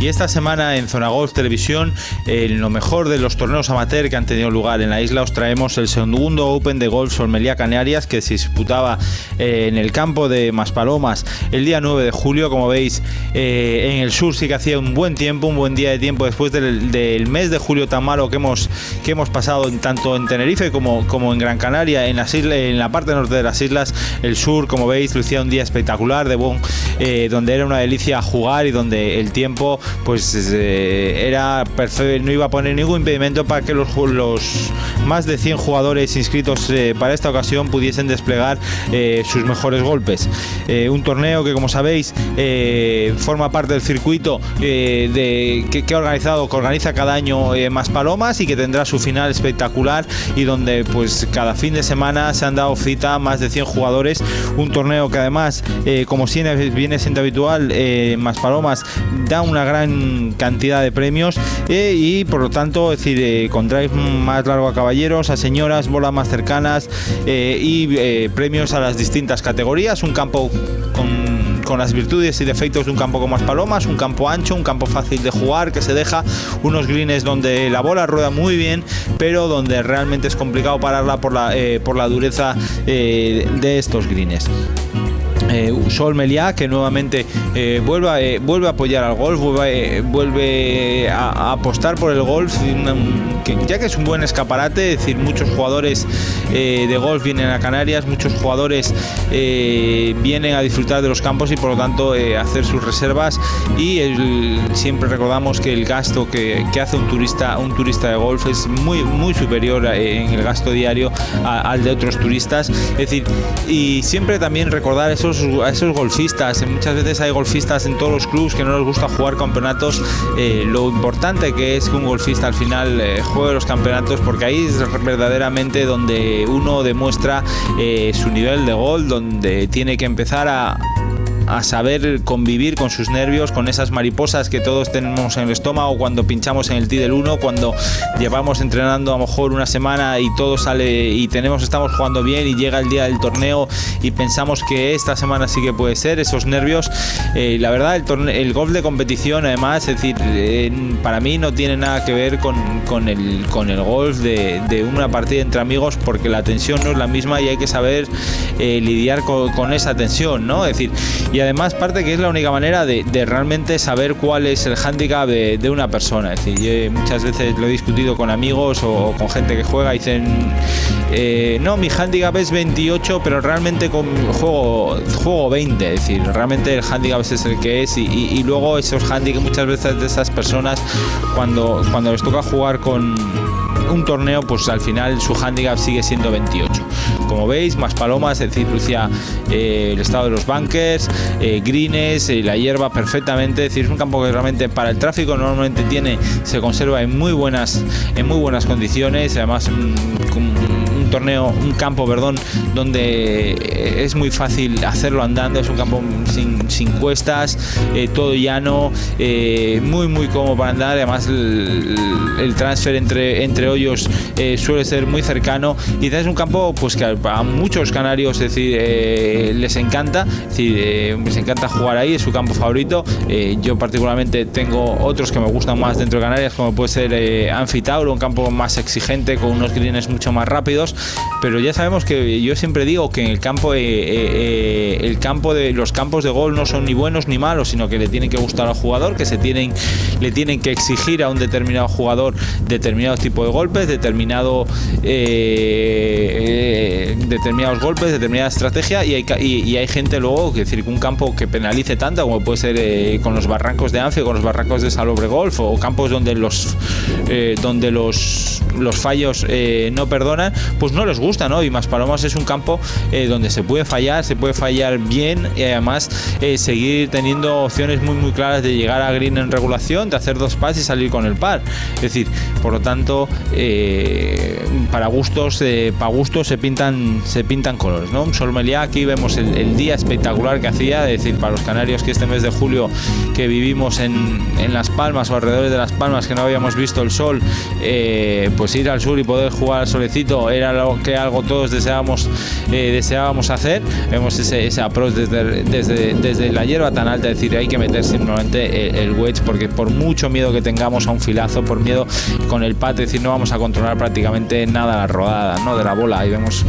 Y esta semana en Zona Golf Televisión, en lo mejor de los torneos amateur que han tenido lugar en la isla, os traemos el segundo Open de Golf Solmelía Canarias que se disputaba eh, en el campo de Maspalomas el día 9 de julio. Como veis, eh, en el sur sí que hacía un buen tiempo, un buen día de tiempo después del, mes de julio tan malo que hemos, que hemos pasado en, tanto en Tenerife como, como en Gran Canaria, en, las en la parte norte de las islas. El sur, como veis, lucía un día espectacular, de bon, eh, donde era una delicia jugar y donde el tiempo pues eh, era no iba a poner ningún impedimento para que los, los más de 100 jugadores inscritos eh, para esta ocasión pudiesen desplegar eh, sus mejores golpes. un torneo que como sabéis forma parte del circuito de, que, ha organizado, que organiza cada año más palomas y que tendrá su final espectacular y donde pues cada fin de semana se han dado cita más de 100 jugadores. Un torneo que además, como viene siendo habitual, más palomas da una gran cantidad de premios eh, y por lo tanto, es decir, eh, con drive más largo a caballeros, a señoras, bolas más cercanas eh, y premios a las distintas categorías. Un campo con con las virtudes y defectos de un campo como las palomas, un campo ancho, un campo fácil de jugar, que se deja unos greens donde la bola rueda muy bien, pero donde realmente es complicado pararla por la, por la dureza de estos greens. Eh, Sol Meliá, que nuevamente eh, vuelve, a, vuelve a apoyar al golf, vuelve, a, apostar por el golf, ya que es un buen escaparate, es decir, muchos jugadores eh, de golf vienen a Canarias, muchos jugadores vienen a disfrutar de los campos y por lo tanto hacer sus reservas. Y siempre recordamos que el gasto que, hace un turista, un turista de golf es muy, muy superior en el gasto diario al de otros turistas, es decir, y siempre también recordar esos a esos golfistas. Muchas veces hay golfistas en todos los clubes que no les gusta jugar campeonatos. Eh, lo importante que es que un golfista al final eh, juegue los campeonatos porque ahí es verdaderamente donde uno demuestra eh, su nivel de gol, donde tiene que empezar a, a saber convivir con sus nervios, con esas mariposas que todos tenemos en el estómago cuando pinchamos en el del 1, cuando llevamos entrenando a lo mejor una semana y todo sale y tenemos, estamos jugando bien y llega el día del torneo y pensamos que esta semana sí que puede ser, esos nervios. Eh, la verdad, el, el golf de competición, además, es decir, para mí no tiene nada que ver con, con, el, con el golf de, de, una partida entre amigos porque la tensión no es la misma y hay que saber eh, lidiar con, con, esa tensión, ¿no? Es decir, y además parte que es la única manera de, realmente saber cuál es el hándicap de, una persona. Es decir, yo muchas veces lo he discutido con amigos o con gente que juega y dicen, eh, no, mi hándicap es 28, pero realmente con, juego, juego 20. Es decir, realmente el hándicap es el que es y, luego esos handicaps muchas veces de esas personas cuando, cuando les toca jugar con un torneo, pues al final su handicap sigue siendo 28. Como veis, más palomas, es decir, eh, el estado de los bunkers, eh, greens, eh, la hierba perfectamente, es decir, es un campo que realmente para el tráfico normalmente tiene, se conserva en muy buenas, en muy buenas condiciones, además mm, torneo, un campo, perdón, donde eh, es muy fácil hacerlo andando, es un campo sin, sin cuestas, eh, todo llano, muy muy cómodo para andar, además el, transfer entre, entre hoyos suele ser muy cercano. Y es un campo pues que a, muchos canarios es decir, les encanta, es decir, les encanta jugar ahí, es su campo favorito, yo particularmente tengo otros que me gustan más dentro de Canarias, como puede ser Anfitauro, un campo más exigente con unos greens mucho más rápidos. Pero ya sabemos que yo siempre digo que en el campo, eh, eh, eh, el campo de los campos de gol no son ni buenos ni malos, sino que le tienen que gustar al jugador, que se tienen, le tienen que exigir a un determinado jugador determinado tipo de determinado determinados golpes, determinada estrategia y hay, y, hay gente luego que decir un campo que penalice tanto como puede ser con los barrancos de Anfe, con los barrancos de Salobre Golf o campos donde los donde los los fallos no perdonan, pues no les gusta, ¿no? Y Más Palomas es un campo eh, donde se puede fallar, se puede fallar bien y además eh, seguir teniendo opciones muy muy claras de llegar a green en regulación, de hacer dos pases y salir con el par. Es decir, por lo tanto, eh, para gustos, para gustos se pintan, se pintan colores, ¿no? Solmelía, aquí vemos el, día espectacular que hacía, es decir, para los canarios que este mes de julio que vivimos en, en Las Palmas o alrededor de Las Palmas que no habíamos visto el sol, pues ir al sur y poder jugar al solecito era algo, que algo todos deseábamos, eh, deseábamos hacer. Vemos ese, ese approach desde, desde, desde, la hierba tan alta, es decir, hay que meter simplemente el, el, wedge porque por mucho miedo que tengamos a un filazo, por miedo con el pat, es decir, no vamos a controlar prácticamente nada la rodada ¿no? de la bola. Ahí vemos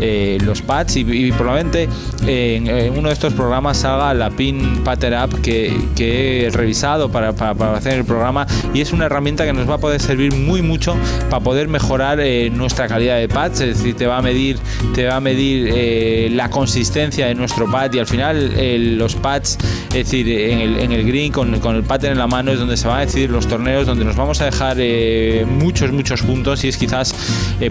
eh, los pads y, probablemente en, uno de estos programas salga la pin patter up que, que he revisado para, para, para hacer el programa y es una herramienta que nos va a poder servir muy mucho para poder mejorar eh, nuestra calidad de pads, es decir, te va a medir, te va a medir eh, la consistencia de nuestro pad y al final eh, los pads, es decir, en el, en el green con, con, el pattern en la mano es donde se van a decidir los torneos, donde nos vamos a dejar muchos, muchos puntos y es quizás,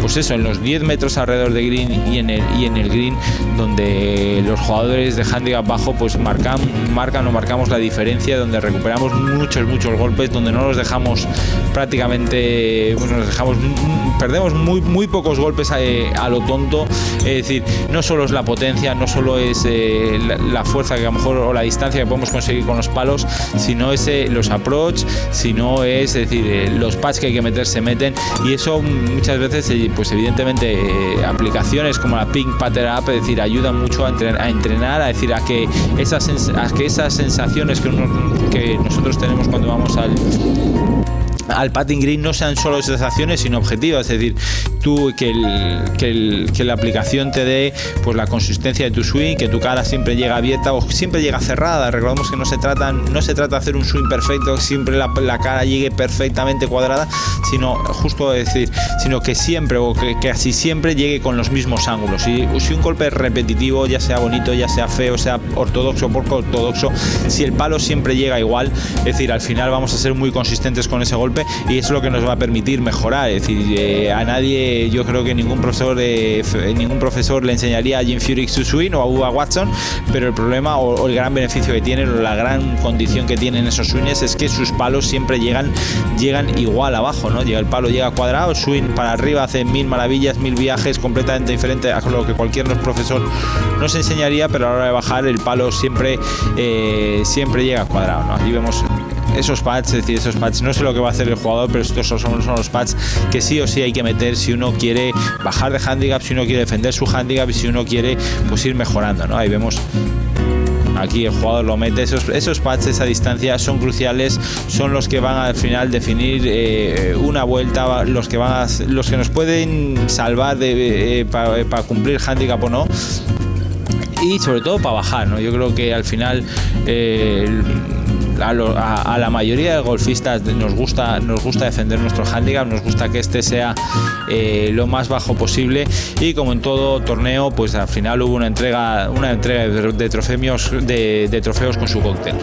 pues eso, en los 10 metros alrededor de green y en el, y en el green donde los jugadores de handicap bajo pues marcan, marcan o marcamos la diferencia, donde recuperamos muchos, muchos golpes, donde no los dejamos prácticamente, bueno, nos dejamos, perdemos muy, muy pocos golpes a, eh, a, lo tonto, es decir, no solo es la potencia, no solo es eh, la, fuerza que a lo mejor o la distancia que podemos conseguir con los palos, sino es eh, los approach, sino es, decir, eh, los pads que hay que meter se meten y eso muchas veces, eh, pues evidentemente aplicaciones como la Pink Patter Up, es decir, ayudan mucho a entrenar, a, entrenar, a decir, a que esas, a que esas sensaciones que nosotros tenemos cuando vamos al al patting green no sean solo sensaciones sino objetivas, es decir, tú que, el, que, el, que, la aplicación te dé pues la consistencia de tu swing, que tu cara siempre llega abierta o siempre llega cerrada. Recordemos que no se trata, no se trata de hacer un swing perfecto, siempre la, la cara llegue perfectamente cuadrada, sino justo decir, sino que siempre o que, que, así siempre llegue con los mismos ángulos. Si un golpe es repetitivo, ya sea bonito, ya sea feo, sea ortodoxo o poco ortodoxo, si el palo siempre llega igual, es decir, al final vamos a ser muy consistentes con ese golpe y es lo que nos va a permitir mejorar. Es decir, eh, a nadie, yo creo que ningún profesor, eh, ningún profesor le enseñaría a Jim Furyk su swing o a Uba Watson, pero el problema o, el gran beneficio que tienen o la gran condición que tienen esos swings es que sus palos siempre llegan, llegan igual abajo, ¿no? Llega el palo llega cuadrado, swing para arriba hace mil maravillas, mil viajes completamente diferentes a lo que cualquier profesor nos enseñaría, pero a la hora de bajar el palo siempre, eh, siempre llega cuadrado, ¿no? Aquí vemos esos pads, decir, esos pads, no sé lo que va a hacer el jugador, pero estos son, los pads que sí o sí hay que meter si uno quiere bajar de handicap, si uno quiere defender su handicap y si uno quiere pues ir mejorando, ¿no? Ahí vemos aquí el jugador lo mete, esos, esos pads, esa distancia son cruciales, son los que van al final definir eh, una vuelta, los que van a, los que nos pueden salvar de, eh, para pa cumplir handicap o no y sobre todo para bajar, ¿no? Yo creo que al final eh, a, la mayoría de golfistas nos gusta, nos gusta defender nuestro handicap, nos gusta que este sea eh, lo más bajo posible y como en todo torneo, pues al final hubo una entrega, una entrega de, trofeos, de trofeos con su cóctel.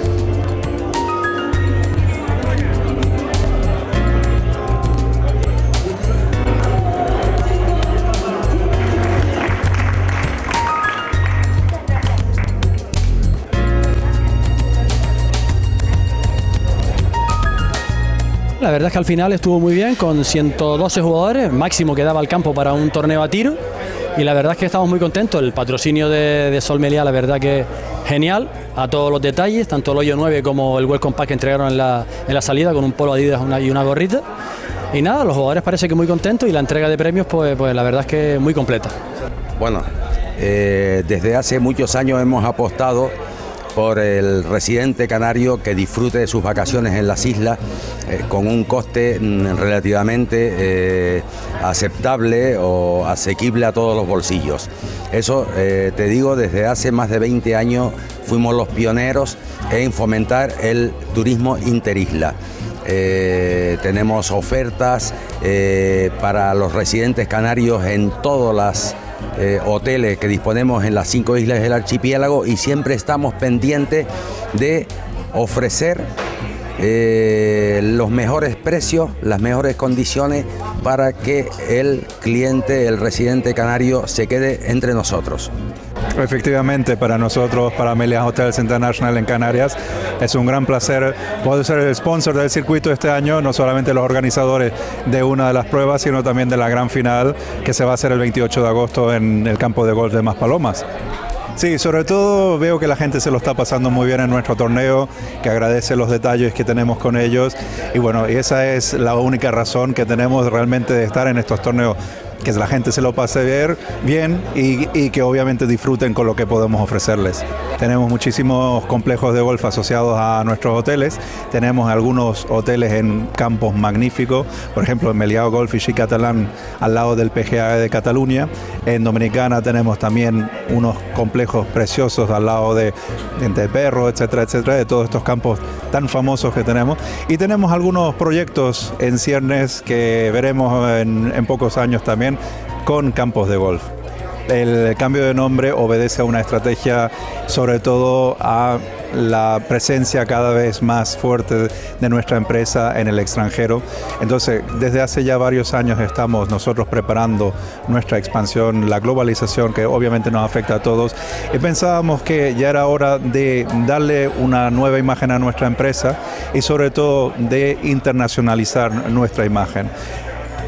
Verdad es que al final estuvo muy bien con 112 jugadores, máximo que daba el campo para un torneo a tiro. Y la verdad es que estamos muy contentos. El patrocinio de, de Sol Meliá, la verdad que genial, a todos los detalles, tanto el hoyo 9 como el welcome pack que entregaron en la, en la salida con un polo Adidas y una gorrita. Y nada, los jugadores parece que muy contentos y la entrega de premios, pues, pues la verdad es que muy completa. Bueno, eh, desde hace muchos años hemos apostado por el residente canario que disfrute de sus vacaciones en las islas eh, con un coste mm, relativamente eh, aceptable o asequible a todos los bolsillos. Eso eh, te digo, desde hace más de 20 años fuimos los pioneros en fomentar el turismo interisla. Tenemos ofertas para los residentes canarios en todas las eh, hoteles que disponemos en las cinco islas del archipiélago y siempre estamos pendientes de ofrecer eh, los mejores precios, las mejores condiciones para que el cliente, el residente canario, se quede entre nosotros. Efectivamente, para nosotros, para Amelia Hotels International en Canarias, es un gran placer poder ser el sponsor del circuito este año, no solamente los organizadores de una de las pruebas, sino también de la gran final que se va a hacer el 28 de agosto en el campo de golf de Maspalomas. Sí, sobre todo veo que la gente se lo está pasando muy bien en nuestro torneo, que agradece los detalles que tenemos con ellos. Y bueno, y esa es la única razón que tenemos realmente de estar en estos torneos que la gente se lo pase ver, bien y, que obviamente disfruten con lo que podemos ofrecerles. Tenemos muchísimos complejos de golf asociados a nuestros hoteles, tenemos algunos hoteles en campos magníficos, por ejemplo en Meliao Golf y Catalán al lado del PGA de Cataluña, en Dominicana tenemos también unos complejos preciosos al lado de, de Perro, etcétera, etcétera, de todos estos campos tan famosos que tenemos. Y tenemos algunos proyectos en ciernes que veremos en, en pocos años también con campos de golf. El cambio de nombre obedece a una estrategia sobre todo a la presencia cada vez más fuerte de nuestra empresa en el extranjero. Entonces, desde hace ya varios años estamos nosotros preparando nuestra expansión, la globalización que obviamente nos afecta a todos y pensábamos que ya era hora de darle una nueva imagen a nuestra empresa y sobre todo de internacionalizar nuestra imagen.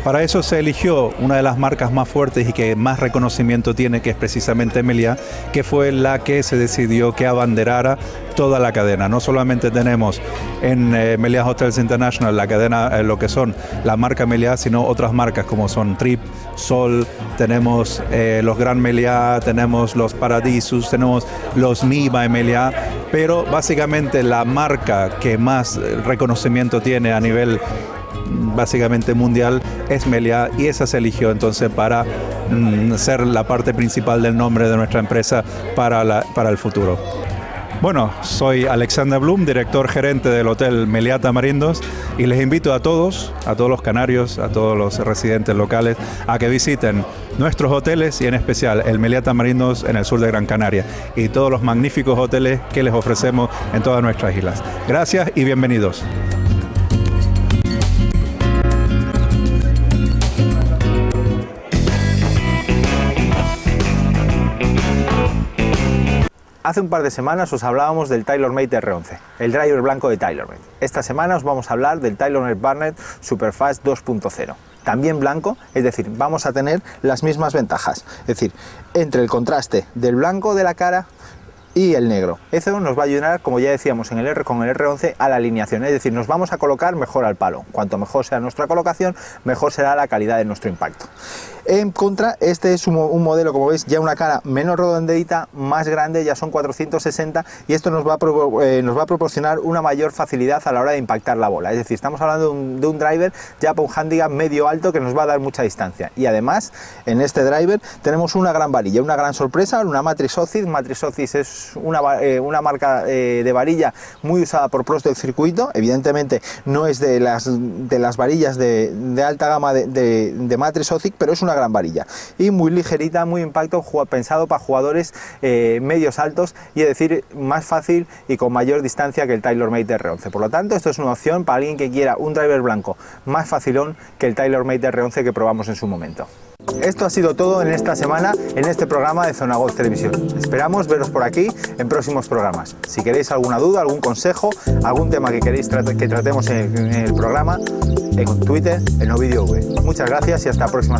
Para eso se eligió una de las marcas más fuertes y que más reconocimiento tiene, que es precisamente Meliá, que fue la que se decidió que abanderara toda la cadena. No solamente tenemos en eh, Meliá Hotels International la cadena, eh, lo que son la marca Meliá, sino otras marcas como son Trip, Sol, tenemos eh, los Gran Meliá, tenemos los Paradisus, tenemos los Miba Meliá, pero básicamente la marca que más reconocimiento tiene a nivel básicamente mundial es Melia y esa se eligió entonces para mm, ser la parte principal del nombre de nuestra empresa para, la, para el futuro. Bueno, soy Alexander Blum, director gerente del Hotel Meliá Tamarindos y les invito a todos, a todos los canarios, a todos los residentes locales, a que visiten nuestros hoteles y en especial el Meliá Tamarindos en el sur de Gran Canaria y todos los magníficos hoteles que les ofrecemos en todas nuestras islas. Gracias y bienvenidos. Hace un par de semanas os hablábamos del TaylorMade R11, el driver blanco de TaylorMade. Esta semana os vamos a hablar del TaylorMade Barnett Superfast 2.0. También blanco, es decir, vamos a tener las mismas ventajas. Es decir, entre el contraste del blanco de la cara y el negro. Eso nos va a ayudar, como ya decíamos en el R con el R11, a la alineación, es decir, nos vamos a colocar mejor al palo. Cuanto mejor sea nuestra colocación, mejor será la calidad de nuestro impacto. En contra, este es un, modelo, como veis, ya una cara menos redondeita, más grande, ya son 460 y esto nos va, a, eh, nos va a proporcionar una mayor facilidad a la hora de impactar la bola. Es decir, estamos hablando de un, driver ya un handicap medio alto que nos va a dar mucha distancia. Y además, en este driver tenemos una gran varilla, una gran sorpresa, una Matrix Ocis. Matrix Ocis es una, eh, una marca eh, de varilla muy usada por pros del circuito. Evidentemente no es de las, de las varillas de, de alta gama de, de, de Matrix Ocis, pero es una gran varilla y muy ligerita, muy impacto, pensado para jugadores eh, medios altos y es decir, más fácil y con mayor distancia que el TaylorMade R11. Por lo tanto, esto es una opción para alguien que quiera un driver blanco más facilón que el TaylorMade R11 que probamos en su momento. Esto ha sido todo en esta semana en este programa de Zona Golf Televisión. Esperamos veros por aquí en próximos programas. Si queréis alguna duda, algún consejo, algún tema que queréis que tratemos en, el programa, en Twitter, en Ovidio V. Muchas gracias y hasta la próxima.